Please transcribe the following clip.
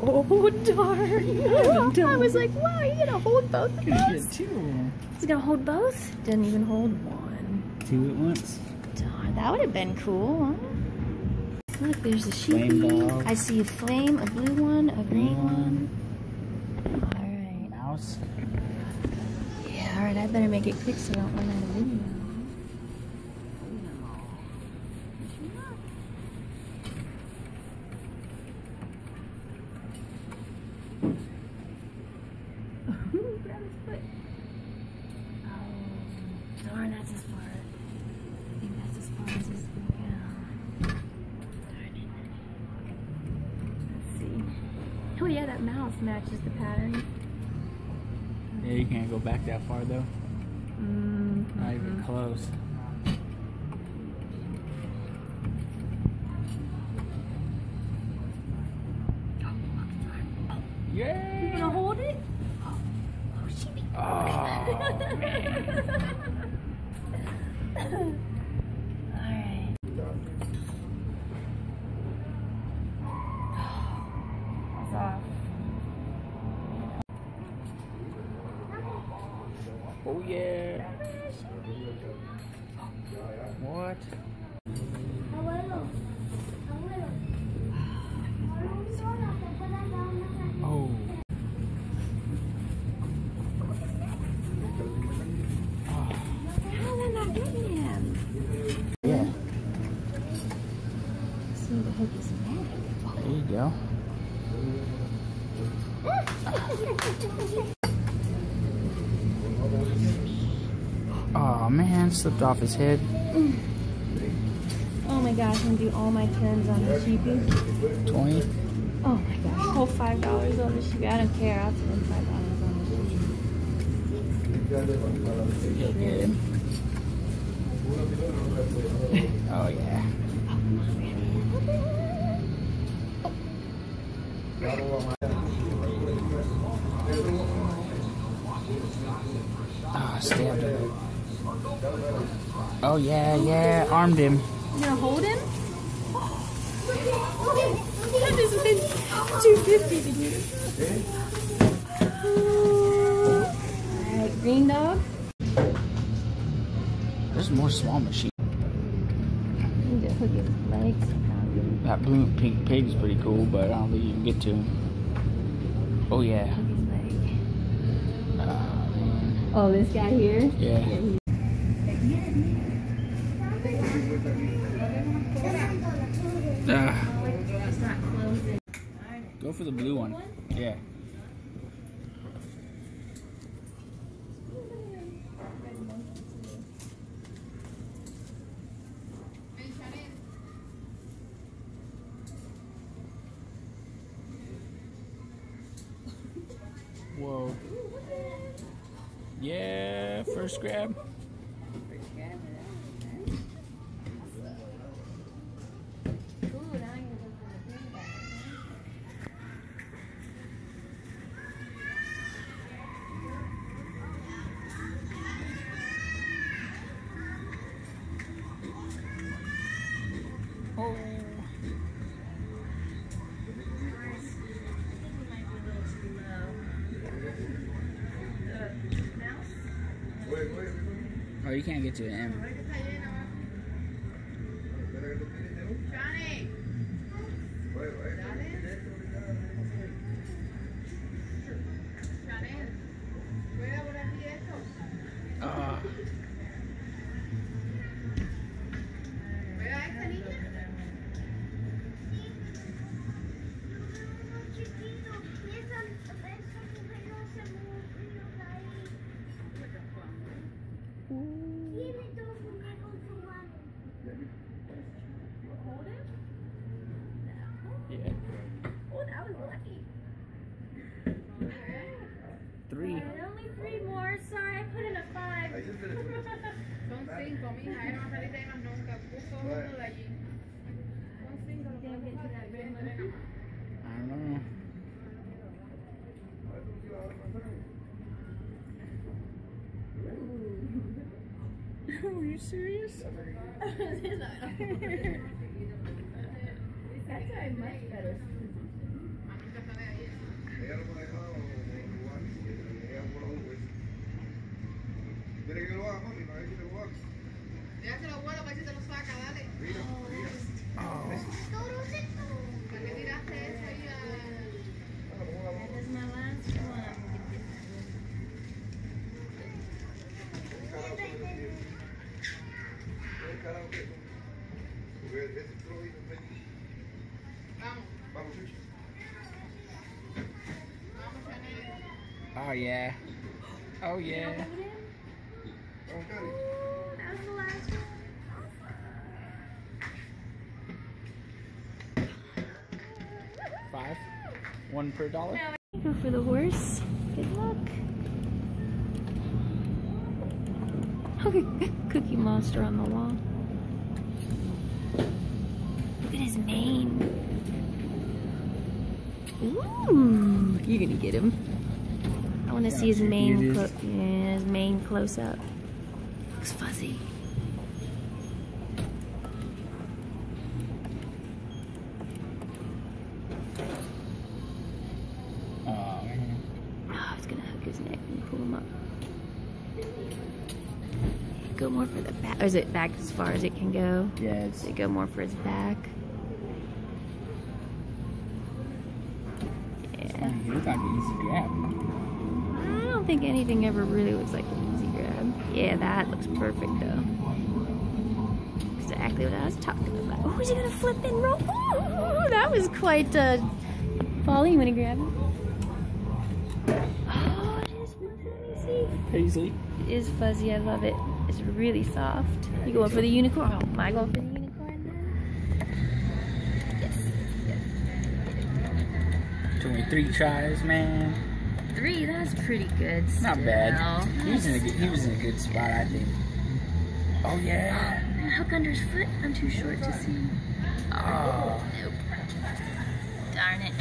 Oh, darn. I was like, wow, you gonna hold both of Could get two. He's gonna hold both? Didn't even hold one. Two at once. Darn, that would have been cool, huh? Look, there's a dog. I see a flame, a blue one, a green mm-hmm. one. Alright. Mouse. Yeah, alright, I better make it quick so I don't run out of video. Grab his foot. Oh, darn, that's as far. I think that's as far as it's gonna go. Darn it. Let's see. Oh yeah, that mouse matches the pattern. Yeah, you can't go back that far though. Mm, Not even close. You gonna hold it? Oh, she be. Oh man. Oh yeah. What? Oh. How am I not getting him? Yeah. See the hook is mad. There you go. Oh man, slipped off his head. Oh my gosh, I'm gonna do all my turns on the sheepy. 20. Oh my gosh, whole five dollars on the sheepy. I don't care. I'll spend five dollars on the sheepy. You'll get him. Oh yeah. Ah, stabbed him. Oh yeah, yeah, armed him. You gonna hold him? That just been two fifty to get him. Alright, green dog. There's more small machines. To hook his legs. That blue and pink pig is pretty cool, but I don't think you can get to him. Oh yeah. Hook his leg. Ah. Oh, this guy here? Yeah. he- Ah, go for the blue one. Yeah. Whoa. Yeah, first grab. Oh, you can't get to an M. Three. Only three more. Sorry, I put in a five. Son cinco, mija, él no va a salir de ahí más nunca. Puso uno de allí. Son cinco, lo Didn't get to that. I don't know. Are you serious? That's a much better. Oh yeah. Oh yeah. One per dollar. Go for the horse. Good luck. Okay, Cookie Monster on the wall. Look at his mane. Ooh, you're gonna get him. I want to see his Yeah, mane. it Clo- is. yeah, his mane close up. Looks fuzzy. His neck and pull him up. Go more for the back. Or is it back as far as it can go? Does it go more for his back? Yeah. he looks like an easy grab. I don't think anything ever really looks like an easy grab. Yeah, that looks perfect though. Exactly what I was talking about. Oh, is he gonna flip and roll? Oh, that was quite uh Polly, you wanna grab Paisley. It is fuzzy, I love it. It's really soft. You going for the unicorn? Oh, am I going for the unicorn then? Yes. 23 tries, man. Three, that's pretty good. Not still. bad. He was in a good, he was in a good spot, I think. Oh yeah. Hook under his foot. I'm too short to see. Oh. Nope. Darn it.